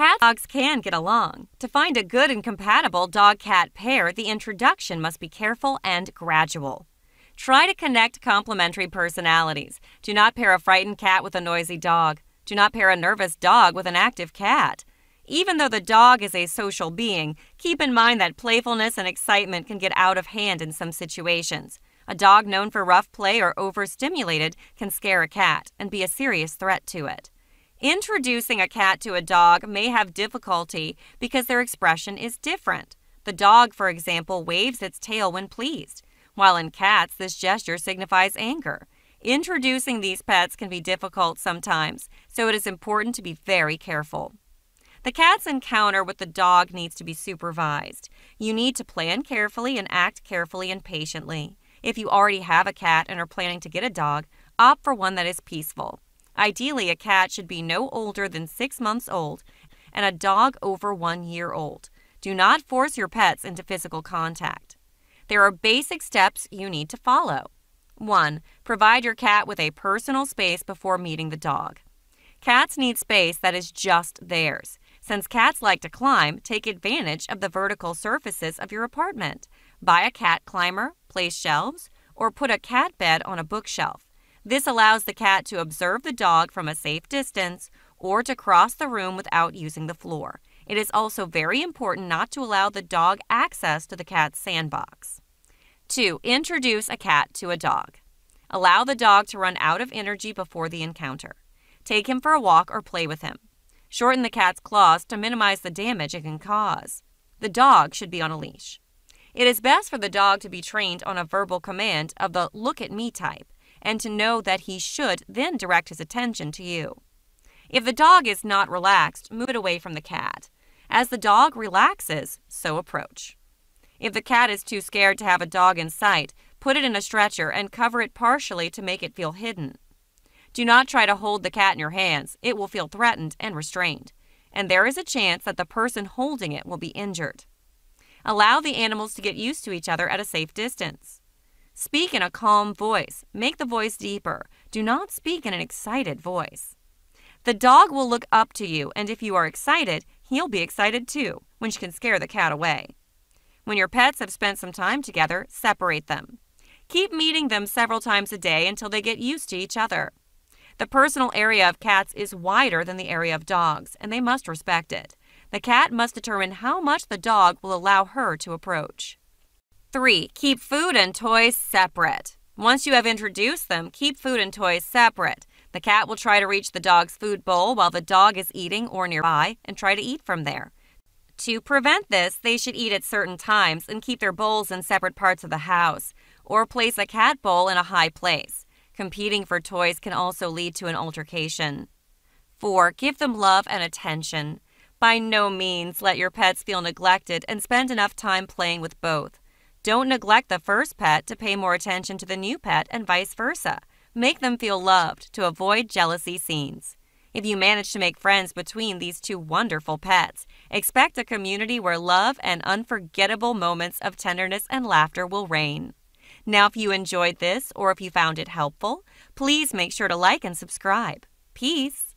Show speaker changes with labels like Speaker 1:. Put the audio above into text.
Speaker 1: Cat dogs can get along. To find a good and compatible dog cat pair, the introduction must be careful and gradual. Try to connect complementary personalities. Do not pair a frightened cat with a noisy dog. Do not pair a nervous dog with an active cat. Even though the dog is a social being, keep in mind that playfulness and excitement can get out of hand in some situations. A dog known for rough play or overstimulated can scare a cat and be a serious threat to it. Introducing a cat to a dog may have difficulty because their expression is different. The dog, for example, waves its tail when pleased, while in cats, this gesture signifies anger. Introducing these pets can be difficult sometimes, so it is important to be very careful. The cat's encounter with the dog needs to be supervised. You need to plan carefully and act carefully and patiently. If you already have a cat and are planning to get a dog, opt for one that is peaceful. Ideally, a cat should be no older than six months old and a dog over one year old. Do not force your pets into physical contact. There are basic steps you need to follow. 1. Provide your cat with a personal space before meeting the dog. Cats need space that is just theirs. Since cats like to climb, take advantage of the vertical surfaces of your apartment. Buy a cat climber, place shelves, or put a cat bed on a bookshelf. This allows the cat to observe the dog from a safe distance or to cross the room without using the floor. It is also very important not to allow the dog access to the cat's sandbox. 2. Introduce a cat to a dog. Allow the dog to run out of energy before the encounter. Take him for a walk or play with him. Shorten the cat's claws to minimize the damage it can cause. The dog should be on a leash. It is best for the dog to be trained on a verbal command of the look at me type and to know that he should then direct his attention to you. If the dog is not relaxed, move it away from the cat. As the dog relaxes, so approach. If the cat is too scared to have a dog in sight, put it in a stretcher and cover it partially to make it feel hidden. Do not try to hold the cat in your hands, it will feel threatened and restrained, and there is a chance that the person holding it will be injured. Allow the animals to get used to each other at a safe distance. Speak in a calm voice. Make the voice deeper. Do not speak in an excited voice. The dog will look up to you, and if you are excited, he'll be excited too, which can scare the cat away. When your pets have spent some time together, separate them. Keep meeting them several times a day until they get used to each other. The personal area of cats is wider than the area of dogs, and they must respect it. The cat must determine how much the dog will allow her to approach. 3. Keep food and toys separate. Once you have introduced them, keep food and toys separate. The cat will try to reach the dog's food bowl while the dog is eating or nearby and try to eat from there. To prevent this, they should eat at certain times and keep their bowls in separate parts of the house, or place a cat bowl in a high place. Competing for toys can also lead to an altercation. 4. Give them love and attention. By no means let your pets feel neglected and spend enough time playing with both. Don't neglect the first pet to pay more attention to the new pet and vice versa. Make them feel loved to avoid jealousy scenes. If you manage to make friends between these two wonderful pets, expect a community where love and unforgettable moments of tenderness and laughter will reign. Now, if you enjoyed this or if you found it helpful, please make sure to like and subscribe. Peace.